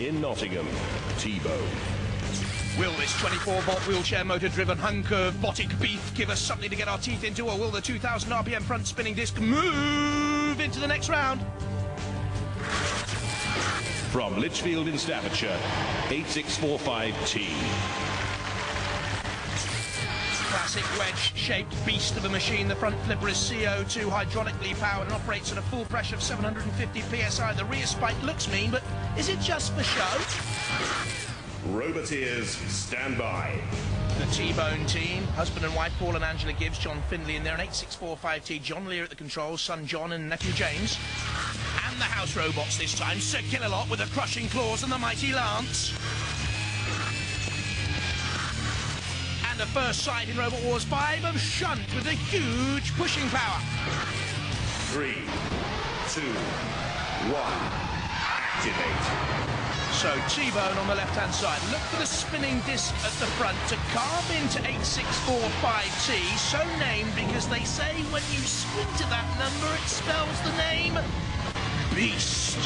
In Nottingham, T-Bone. Will this 24-volt wheelchair motor-driven hunk of botic beef give us something to get our teeth into, or will the 2,000 RPM front spinning disc move into the next round? From Lichfield in Staffordshire, 8645T. Classic wedge-shaped beast of a machine. The front flipper is CO2 hydraulically powered and operates at a full pressure of 750 psi. The rear spike looks mean, but is it just for show? Roboteers, stand by. The T-Bone team, husband and wife Paul and Angela Gibbs, John Findlay in there, an 8645T, John Lear at the controls, son John and nephew James. And the house robots this time, Sir Killalot with the crushing claws and the mighty lance. The first sight in Robot Wars 5 of Shunt with a huge pushing power. Three, two, one, activate. So T-Bone on the left-hand side. Look for the spinning disc at the front to carve into 8645T, so named because they say when you squint at that number, it spells the name Beast.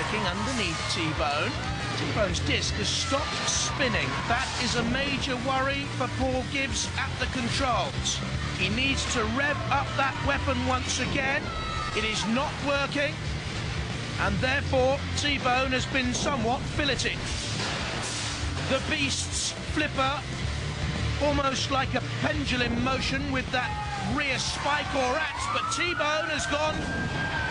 Looking underneath T-Bone. T-Bone's disc has stopped spinning. That is a major worry for Paul Gibbs at the controls. He needs to rev up that weapon once again. It is not working and therefore T-Bone has been somewhat filleted. The Beast's flipper, almost like a pendulum motion with that rear spike or axe, but T-Bone has gone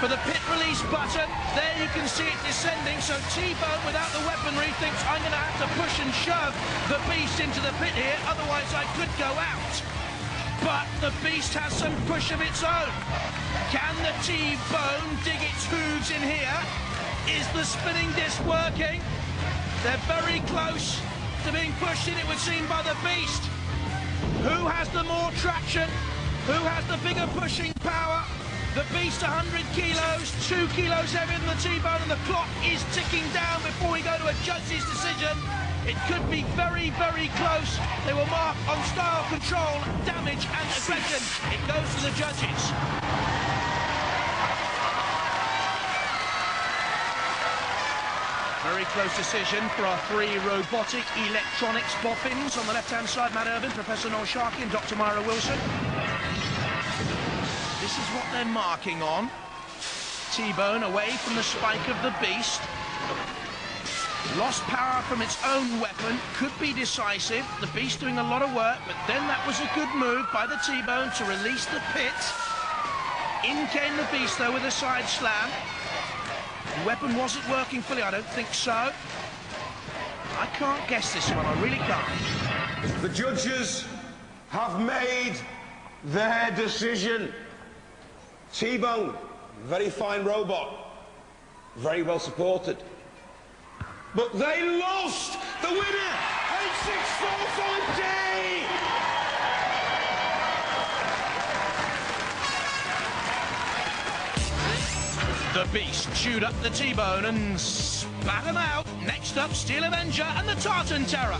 for the pit release button. There you can see it descending, so T-Bone without the weaponry thinks I'm going to have to push and shove the Beast into the pit here, otherwise I could go out. But the Beast has some push of its own. Can the T-Bone dig its hooves in here? Is the spinning disc working? They're very close to being pushed in, it would seem, by the Beast. Who has the more traction? Who has the bigger pushing power? The Beast 100 kilos, 2 kilos heavier than the T-Bone, and the clock is ticking down before we go to a judge's decision. It could be very, very close. They will mark on style control, damage and aggression. It goes to the judges. Very close decision for our three robotic electronics boffins. On the left-hand side, Mat Irvine, Professor Noel Sharkey and Dr. Myra Wilson. This is what they're marking on. T-Bone away from the spike of the beast. Lost power from its own weapon, could be decisive. The Beast doing a lot of work, but then that was a good move by the T-Bone to release the pit. In came the Beast, though, with a side slam. The weapon wasn't working fully, I don't think so. I can't guess this one, I really can't. The judges have made their decision. T-Bone, very fine robot, very well supported. But they lost the winner, 8645T! The Beast chewed up the T-Bone and spat him out. Next up, Steel Avenger and the Tartan Terror.